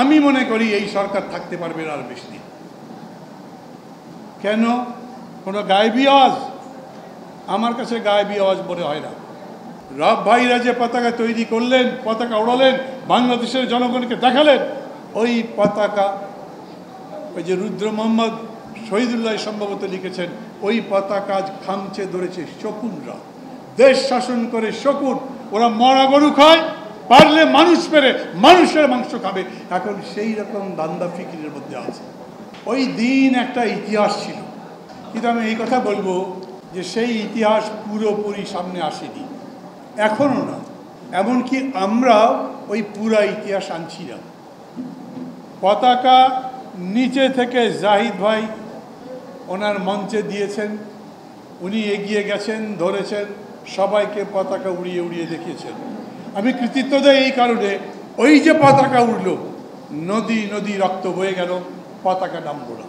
আমি মনে করি এই সরকার থাকতে পারবে আর বেশি। দিন কেন? কোনো গায়েবী আওয়াজ? আমার কাছে গায়েবী আওয়াজ মনে হয় না। রব ভাইরা যে পতাকা তৈরি করলেন, পতাকা ওড়ালেন, বাংলাদেশের জনগণকে দেখালেন, ওই পতাকা ওই যে রুদ্র মোহাম্মদ শহীদুল্লাহ সম্ভবত লিখেছেন, ওই পতাকা খামচে ধরেছে শকুনরা। দেশ শাসন করে শকুন, ওরা মরা গরু খায় পারলে মানুষ পেরে মানুষের মাংস খাবে। এখন সেই রকম দান্দা ফিকিরের মধ্যে আছে। ওই দিন একটা ইতিহাস ছিল। কিন্তু আমি এই কথা বলব যে সেই ইতিহাস পুরোপুরি সামনে আসেনি। এখনও না। এমনকি আমরা ওই পুরা ইতিহাস আনছি না। পতাকা নিচে থেকে জাহিদ ভাই ওনার মঞ্চে দিয়েছেন। উনি এগিয়ে গেছেন, ধরেছেন, সবাইকে পতাকা উড়িয়ে উড়িয়ে দেখিয়েছেন। আমি কৃতিত্ব দেয় এই কারণে। ওই যে পতাকা উড়ল, নদী নদী রক্ত বয়ে গেল, পতাকা নামল না।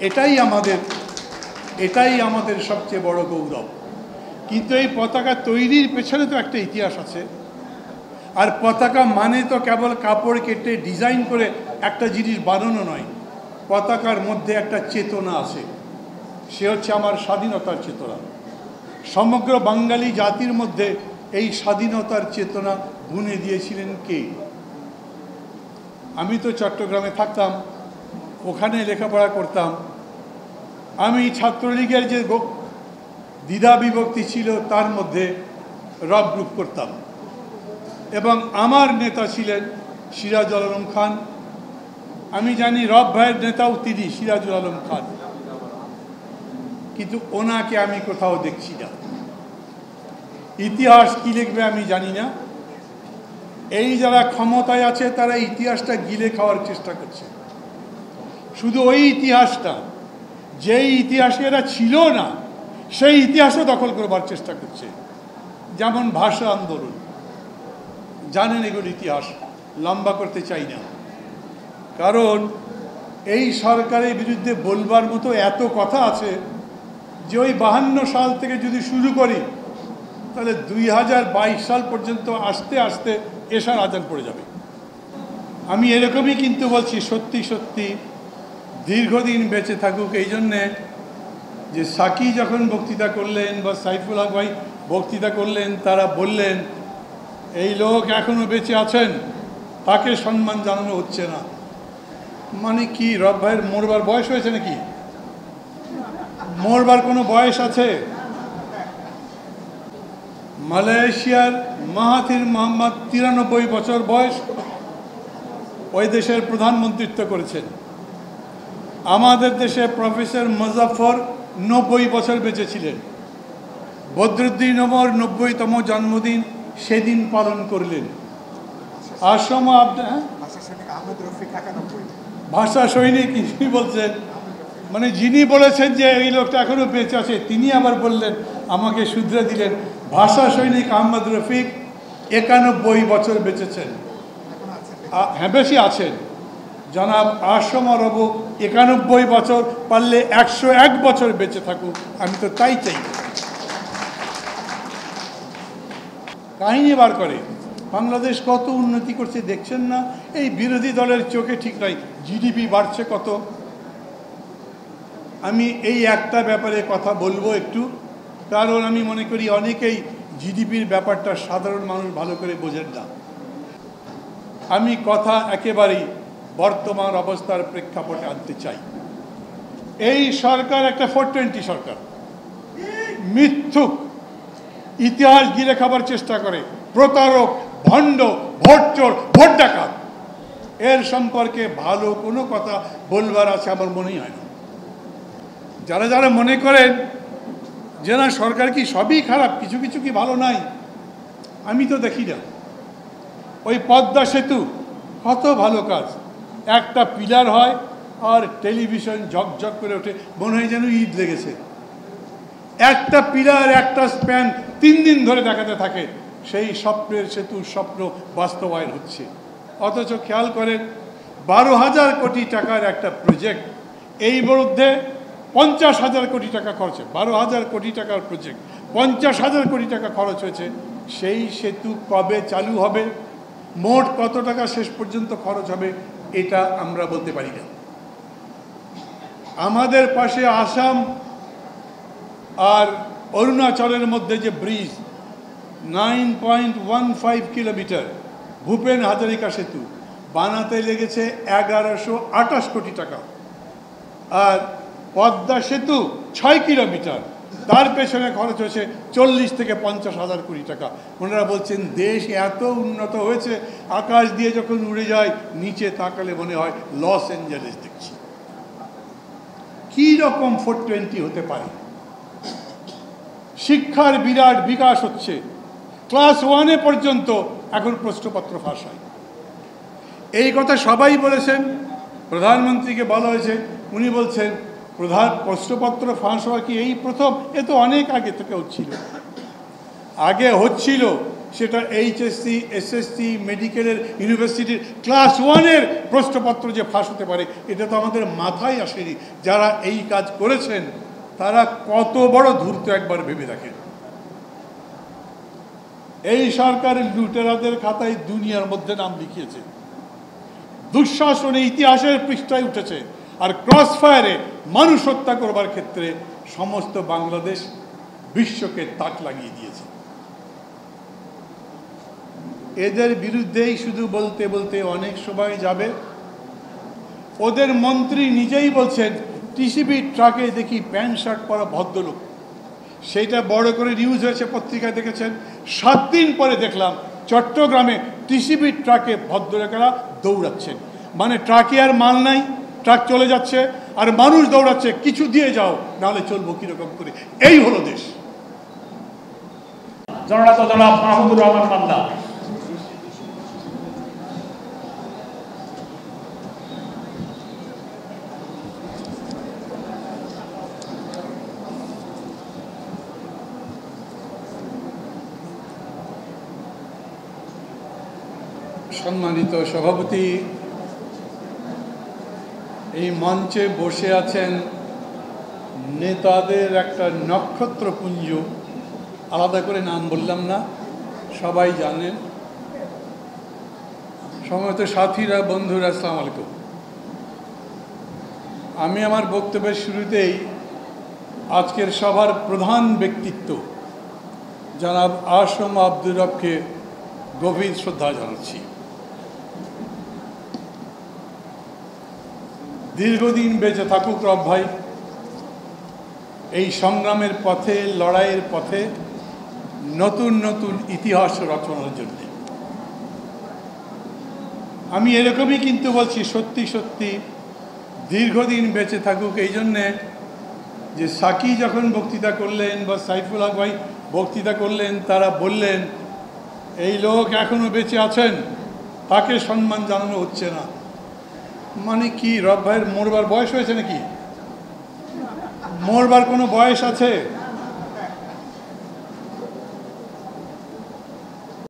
এটাই আমাদের এটাই আমাদের সবচেয়ে বড় গৌরব। কিন্তু এই পতাকা তৈরির পেছনে তো একটা ইতিহাস আছে। আর পতাকা মানে তো কেবল কাপড় কেটে ডিজাইন করে একটা জিনিস বানানো নয়, পতাকার মধ্যে একটা চেতনা আছে। সে হচ্ছে আমার স্বাধীনতার চেতনা। সমগ্র বাঙালি জাতির মধ্যে এই স্বাধীনতার চেতনা বুনে দিয়েছিলেন কে? আমি তো চট্টগ্রামে থাকতাম, ওখানে লেখাপড়া করতাম। আমি ছাত্রলীগের যে দ্বিধা বিভক্তি ছিল তার মধ্যে রব গ্রুপ করতাম। এবং আমার নেতা ছিলেন সিরাজুল আলম খান। আমি জানি রব ভাইয়ের নেতাও তিনি, সিরাজুল আলম খান। কিন্তু ওনাকে আমি কোথাও দেখছি না। ইতিহাস কি লিখবে আমি জানি না। এই যারা ক্ষমতায় আছে, তারা ইতিহাসটা গিলে খাওয়ার চেষ্টা করছে। শুধু ওই ইতিহাসটা, যেই ইতিহাসে এরা ছিল না, সেই ইতিহাসও দখল করবার চেষ্টা করছে। যেমন ভাষা আন্দোলন। জানেন এগুলো ইতিহাস, লম্বা করতে চাই না। কারণ এই সরকারের বিরুদ্ধে বলবার মতো এত কথা আছে যে ওই বাহান্ন সাল থেকে যদি শুরু করি তাহলে দুই হাজার বাইশ সাল পর্যন্ত আসতে আসতে এসার আজান পড়ে যাবে। আমি এরকমই কিন্তু বলছি, সত্যি সত্যি দীর্ঘদিন বেঁচে থাকুক। এই জন্যে যে সাকি যখন বক্তৃতা করলেন বা সাইফুল হক ভাই বক্তৃতা করলেন, তারা বললেন, এই লোক এখনও বেঁচে আছেন, তাকে সম্মান জানানো হচ্ছে না। মানে কি, রব ভাইয়ের মরবার বয়স হয়েছে নাকি? মরবার কোনো বয়স আছে? মালয়েশিয়ার মাহাথির মোহাম্মদ তিরানব্বই বছর বয়স ওই দেশের প্রধানমন্ত্রিত্ব করেছেন। আমাদের দেশে প্রফেসর মুজাফর নব্বই বছর বেঁচে ছিলেন বদরুদ্দিন ওমর নব্বইতম জন্মদিন সেদিন পালন করলেন। আশ্রম হ্যাঁ? ভাষা সৈনিক বলছেন মানে যিনি বলেছেন যে এই লোকটা এখনও বেঁচে আছে তিনি আবার বললেন আমাকে শুধরে দিলেন। ভাষা সৈনিক আহমদ রফিক একানব্বই বছর বেঁচেছেন। হ্যাঁ বেশি আছেন। জনাব আশ্রম রবু একানব্বই বছর পারলে একশো এক বছর বেঁচে থাকুক, আমি তো তাই চাই। কাহিনী বার করে, বাংলাদেশ কত উন্নতি করছে দেখছেন না? এই বিরোধী দলের চোখে ঠিক নাই জিডিপি বাড়ছে কত? আমি এই একটা ব্যাপারে কথা বলব একটু। কারণ আমি মনে করি অনেকেই জিডিপির ব্যাপারটা সাধারণ মানুষ ভালো করে বোঝেন না। আমি কথা একেবারেই বর্তমান অবস্থার প্রেক্ষাপটে আনতে চাই। এই সরকার একটা ফোর টোয়েন্টি সরকার। মিথ্যুক, ইতিহাস গিলে খাবার চেষ্টা করে, প্রতারক, ভণ্ড ভোট চোর ভোট ডাকাত এর সম্পর্কে ভালো কোনো কথা বলবার আছে আমার মনেই হয় না। যারা যারা মনে করেন যে না, সরকার কি সবই খারাপ? কিছু কিছু কি ভালো নাই? আমি তো দেখি না। ওই পদ্মা সেতু, কত ভালো কাজ। একটা পিলার হয় আর টেলিভিশন ঝকঝক করে ওঠে। মনে হয় যেন ঈদ লেগেছে। একটা পিলার, একটা স্প্যান তিন দিন ধরে দেখাতে থাকে। সেই স্বপ্নের সেতুর স্বপ্ন বাস্তবায়ন হচ্ছে। অথচ খেয়াল করেন, বারো হাজার কোটি টাকার একটা প্রজেক্ট এই মধ্যে পঞ্চাশ হাজার কোটি টাকা খরচ বারো হাজার কোটি টাকার প্রজেক্ট পঞ্চাশ হাজার কোটি টাকা খরচ হয়েছে। সেই সেতু কবে চালু হবে? মোট কত টাকা শেষ পর্যন্ত খরচ হবে? এটা আমরা বলতে পারি না। আমাদের পাশে আসাম আর অরুণাচলের মধ্যে যে bridge nine point one five kilometre Bhupen Hazarika সেতু, বানাতে লেগেছে এগারোশো আঠাশ কোটি টাকা। আর পদ্মা সেতু ছয় কিলোমিটার। তার পেছনে খরচ হয়েছে চল্লিশ থেকে পঞ্চাশ হাজার কোটি টাকা। ওনারা বলছেন, দেশ এত উন্নত হয়েছে, আকাশ দিয়ে যখন উড়ে যায়, নিচে তাকালে মনে হয় লস অ্যাঞ্জেলেস দেখছি। কী রকম ফোর টোয়েন্টি হতে পারে? শিক্ষার বিরাট বিকাশ হচ্ছে। ক্লাস ওয়ানে পর্যন্ত এখন প্রশ্নপত্র ফাঁস হয়। এই কথা সবাই বলেছেন, প্রধানমন্ত্রীকে বলা হয়েছে, উনি বলছেন প্রধান প্রশ্নপত্র ফাঁস হওয়া কি এই প্রথম? এ তো অনেক আগে থেকে হচ্ছিল। আগে হচ্ছিল সেটা এইচএসসি, এসএসসি, মেডিকেলের ইউনিভার্সিটির ক্লাস ওয়ানের প্রশ্নপত্র যে ফাঁস হতে পারে, এটা তো আমাদের মাথায় আসেনি। যারা এই কাজ করেছেন, তারা কত বড় ধূর্ত একবার ভেবে দেখেন। এই সরকারের লুটেরাদের খাতায় দুনিয়ার মধ্যে নাম লিখিয়েছে। দুঃশাসনে ইতিহাসের পৃষ্ঠায় উঠেছে। আর ক্রস ফায়ারে মানুষ হত্যা করবার ক্ষেত্রে সমস্ত বাংলাদেশ বিশ্বকে তাক লাগিয়ে দিয়েছে। এদের বিরুদ্ধেই শুধু বলতে বলতে অনেক সময় যাবে। ওদের মন্ত্রী নিজেই বলছেন, টিসিবি ট্রাকে দেখি প্যান্ট শার্ট পরা ভদ্রলোক। সেইটা বড় করে নিউজ হয়েছে, পত্রিকায় দেখেছেন। সাত দিন পরে দেখলাম, চট্টগ্রামে টিসিবি ট্রাকে ভদ্রলোকেরা দৌড়াচ্ছেন। মানে ট্রাকে আর মাল নাই। ট্রাক চলে যাচ্ছে আর মানুষ দৌড়াচ্ছে কিছু দিয়ে যাও নাহলে চলবো কীরকম করে। এই হলো দেশ। জননেতা জনাব মাহমুদুর রহমান মান্দা সম্মানিত সভাপতি এই মঞ্চে বসে আছেন নেতাদের একটা নক্ষত্রপুঞ্জ। আলাদা করে নাম বললাম না, সবাই জানেন। সময়ত সাথীরা, বন্ধুরা, আসসালাম আলাইকুম। আমি আমার বক্তব্যের শুরুতেই আজকের সভার প্রধান ব্যক্তিত্ব, জনাব আসম আব্দুর রবকে গভীর শ্রদ্ধা জানাচ্ছি। দীর্ঘদিন বেঁচে থাকুক রব ভাই। এই সংগ্রামের পথে, লড়াইয়ের পথে নতুন নতুন ইতিহাস রচনার জন্য। আমি এরকমই কিন্তু বলছি, সত্যি সত্যি দীর্ঘদিন বেঁচে থাকুক। এই জন্যে যে সাকি যখন বক্তৃতা করলেন বা সাইফুল হক ভাই বক্তৃতা করলেন, তারা বললেন, এই লোক এখনও বেঁচে আছেন, তাকে সম্মান জানানো হচ্ছে না। মানে কি রব ভাইয়ের মরবার বয়স হয়েছে নাকি? মরবার কোনো বয়স আছে?